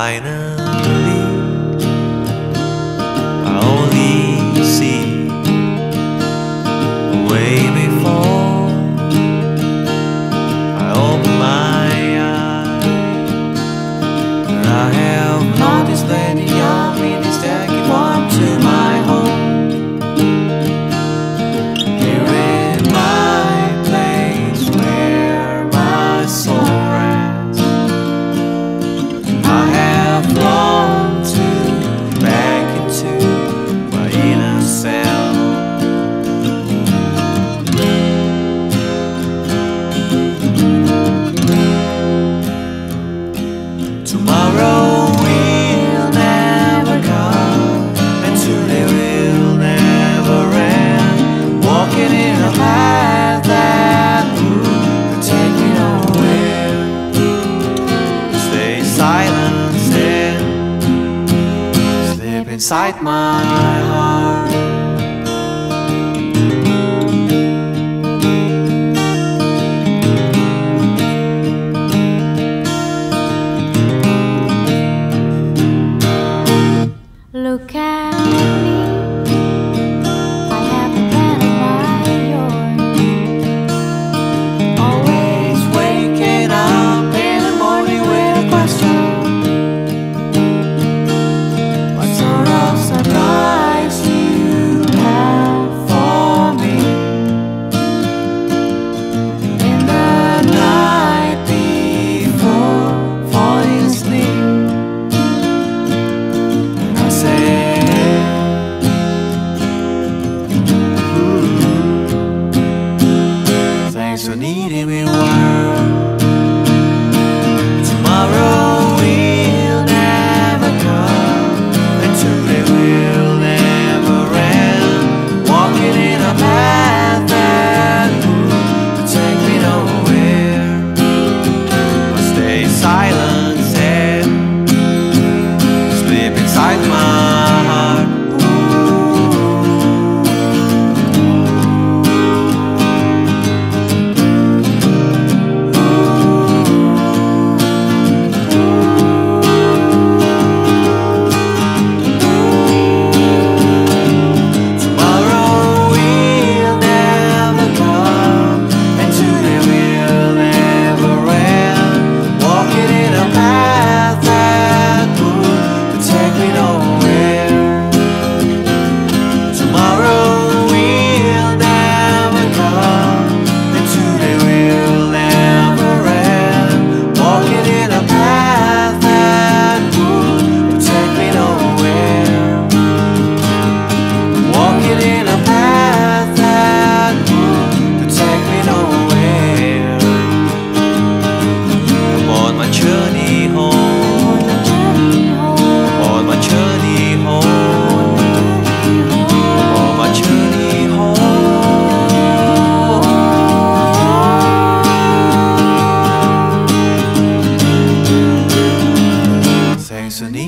meine inside my heart.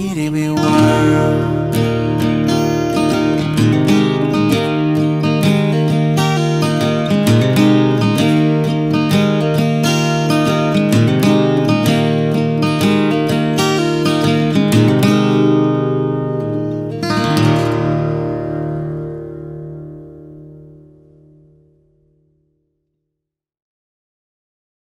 We were.